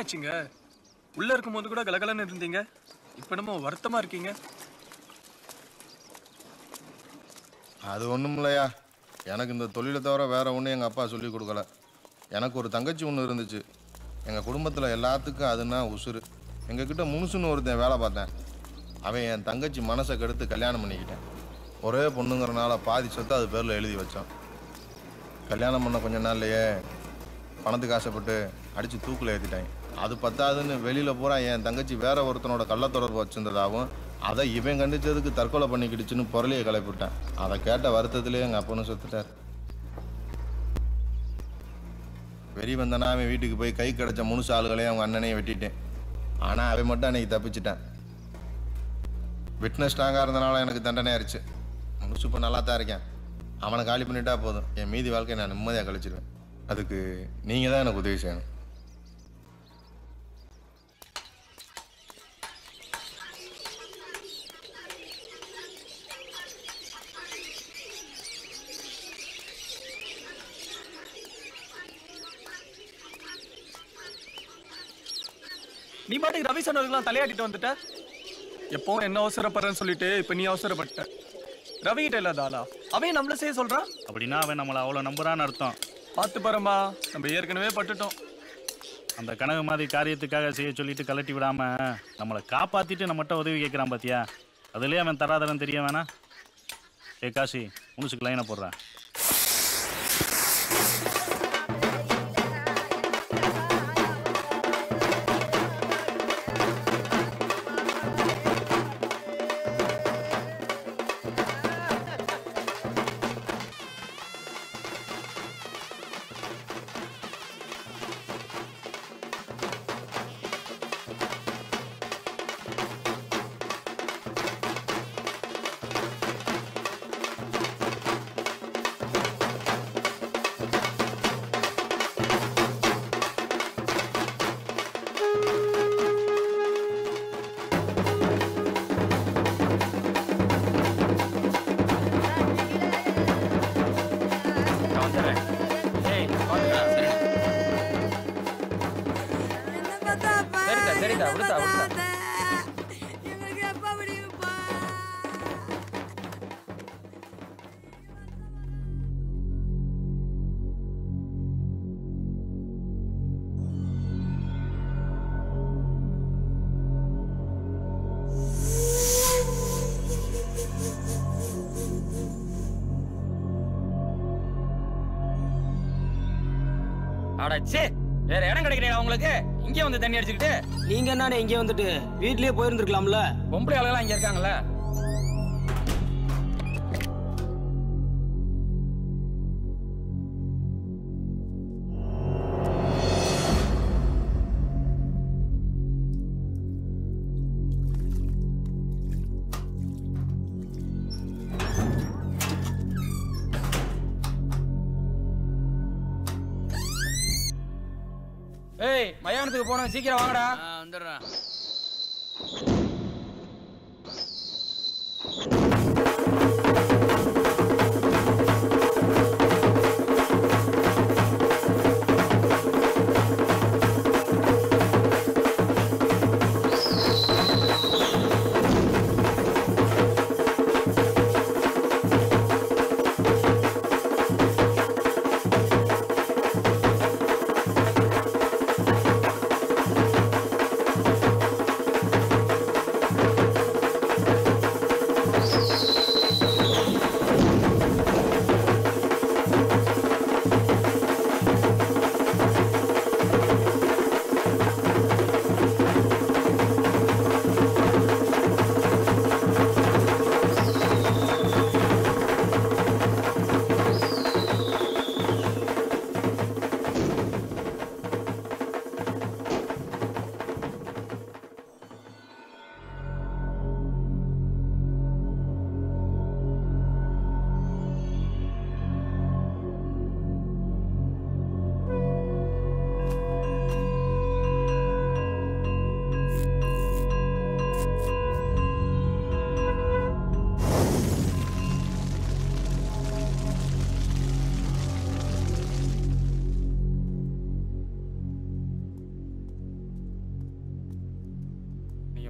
ஆச்சுங்க உள்ள இருக்கும்போது கூட கலகலன்னு இருந்தீங்க. இப்ப என்னமோ வருத்தமா இருக்கீங்க. அது ஒன்றும் இல்லையா? எனக்கு இந்த தொழிலை தவிர வேற ஒன்றும் எங்கள் அப்பா சொல்லி கொடுக்கல. எனக்கு ஒரு தங்கச்சி ஒன்று இருந்துச்சு. எங்கள் குடும்பத்தில் எல்லாத்துக்கும் அதுனா உசுறு. எங்ககிட்ட முனுசுன்னு ஒருத்தன் வேலை பார்த்தேன். அவன் என் தங்கச்சி மனசை கெடுத்து கல்யாணம் பண்ணிக்கிட்டேன். ஒரே பொண்ணுங்கிறனால பாதி சொத்தை அது பேரில் எழுதி வச்சோம் கல்யாணம் பண்ண கொஞ்ச நாள்லையே பணத்துக்கு ஆசைப்பட்டு அடித்து தூக்கில் ஏற்றிட்டாங்க அது பத்தாதுன்னு வெளியில் பூரா என் தங்கச்சி வேற ஒருத்தனோட கள்ளத்தொடர்பு வச்சிருந்ததாகவும் அதை இவன் கண்டிச்சதுக்கு தற்கொலை பண்ணிக்கிடுச்சுன்னு பொருளையை கிளப்பிவிட்டேன். அதை கேட்ட வருத்தத்திலே எங்கள் அப்பனும் செத்துட்டார். வெறி வந்தனா அவன் வீட்டுக்கு போய் கை கிடைச்ச முழுசு ஆளுகளையும் அவங்க அண்ணனையும் வெட்டிட்டேன். ஆனால் அவன் மட்டும் அன்னைக்கு தப்பிச்சிட்டேன். விட்னஸ் ஸ்ட்ராங்காக இருந்தனால எனக்கு தண்டனை ஆயிடுச்சு முழுசு இப்போ நல்லா தான் இருக்கேன். அவனை காலி பண்ணிட்டா போதும். என் மீதி வாழ்க்கையை நான் நிம்மதியாக கழிச்சிடுவேன் அதுக்கு நீங்கள் தான் எனக்கு உதவி செய்யணும். நீ பாட்டுக்கு ரவி சொன்னதுக்கெல்லாம் தலையாட்டிட்டு வந்துட்ட? எப்பவும் என்ன அவசரப்படுறேன்னு சொல்லிட்டு இப்ப நீ அவசரப்பட்ட? ரவி கிட்ட இல்லாத ஆளா? அவன் நம்மள செய்ய சொல்றான் அப்படின்னா அவன் நம்மளை அவ்வளோ நம்புறான்னு அர்த்தம். பார்த்து பாருமா நம்ம ஏற்கனவே பட்டுட்டோம். அந்த கனவு மாதிரி காரியத்துக்காக செய்ய சொல்லிட்டு கலட்டி விடாம நம்மளை காப்பாத்திட்டு நம்மகிட்ட உதவி கேட்குறான் பாத்தியா? அதுலயே அவன் தராதரன் தெரிய வேணாம். ஏ காசி முனுசுக்கு லைனை போடுறேன். சரிதா விடுதா விடுதா அடச்சே வேற இடம் கிடைக்கிறீங்களா உங்களுக்கு? இங்கே வந்து தண்ணி அடிச்சுக்கிட்டு நீங்க என்னண்ணே இங்கே வந்துட்டு? வீட்லயே போயிருந்துருக்கலாம்ல. பொம்பளை ஆளுலாம் இங்க இருக்காங்கல்ல? ஏய் மயானத்துக்கு போனோம் சீக்கிரம் வாங்கடா. வந்துடுறேன்.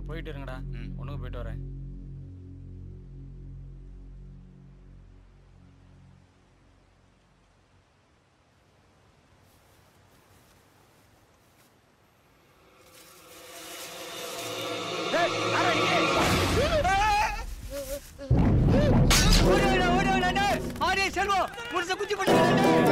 போயிட்டு இருங்கடா. ஒண்ணுக்கு போயிட்டு வரேன். ஆரே செல்வம் முடிச்ச குச்சி பண்ணி